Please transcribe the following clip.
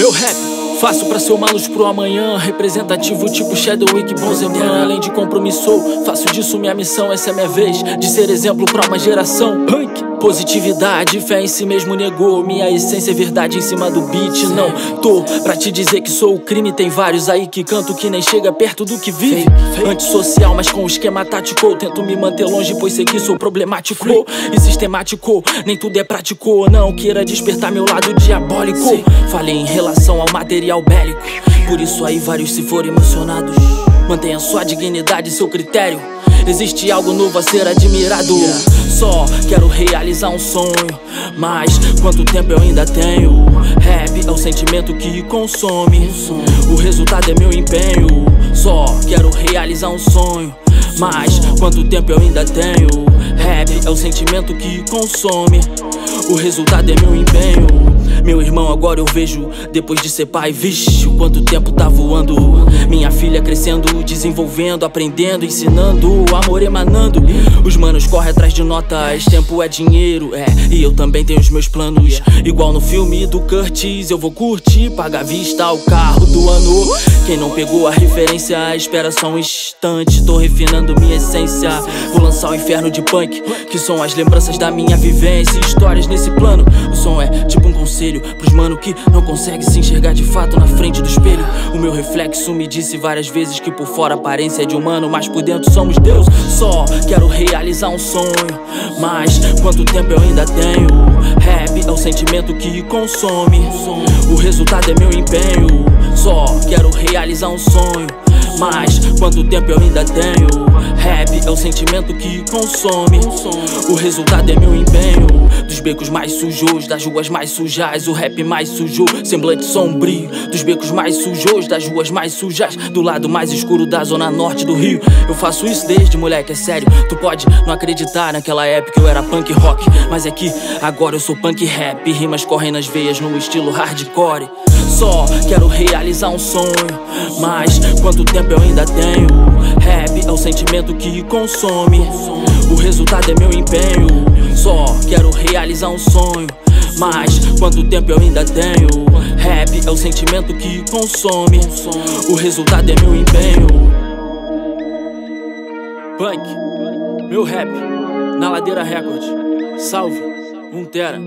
Meu rap faço pra ser malos pro amanhã. Representativo tipo Shadowwick, Bonzeman. Além de compromisso, faço disso minha missão. Essa é minha vez de ser exemplo pra uma geração. Punk, positividade, fé em si mesmo negou. Minha essência é verdade em cima do beat. Não tô pra te dizer que sou o crime. Tem vários aí que canto que nem chega perto do que vive. Antissocial, mas com esquema tático. Tento me manter longe, pois sei que sou problemático e sistemático. Nem tudo é prático. Não queira despertar meu lado diabólico. Falei em relação ao material bélico. Por isso aí vários se forem emocionados. Mantenha sua dignidade e seu critério. Existe algo novo a ser admirado. Só quero realizar um sonho. Mas quanto tempo eu ainda tenho? Rap é o sentimento que consome. O resultado é meu empenho. Só quero realizar um sonho. Mas quanto tempo eu ainda tenho? Rap é o sentimento que consome. O resultado é meu empenho. Meu irmão, agora eu vejo, depois de ser pai, vixe, o quanto tempo tá voando. Minha filha crescendo, desenvolvendo, aprendendo, ensinando, amor emanando. Os manos correm atrás de notas, tempo é dinheiro, é. E eu também tenho os meus planos. Igual no filme do Curtis, eu vou curtir, pagar vista o carro do ano. Quem não pegou a referência, espera só um instante. Tô refinando minha essência. Vou lançar o inferno de punk, que são as lembranças da minha vivência. Histórias nesse plano. O som é tipo um conselho pros mano que não consegue se enxergar de fato na frente do espelho. O meu reflexo me disse várias vezes que por fora a aparência é de humano, mas por dentro somos Deus. Só quero realizar um sonho, mas quanto tempo eu ainda tenho? Rap é o sentimento que consome. O resultado é meu empenho. Só quero realizar um sonho. Mas quanto tempo eu ainda tenho? Rap é o sentimento que consome. O resultado é meu empenho. Dos becos mais sujos, das ruas mais sujas, o rap mais sujo, semblante sombrio. Dos becos mais sujos, das ruas mais sujas, do lado mais escuro da zona norte do Rio. Eu faço isso desde moleque, é sério. Tu pode não acreditar naquela época eu era punk rock, mas é que agora eu sou punk rap. Rimas correm nas veias no estilo hardcore. Só quero realizar um sonho, mas quanto tempo eu ainda tenho? Rap é o sentimento que consome. O resultado é meu empenho. Só quero realizar um sonho. Mas quanto tempo eu ainda tenho? Rap é o sentimento que consome. O resultado é meu empenho. Punk, meu rap, na Ladeira Record. Salve, um tera.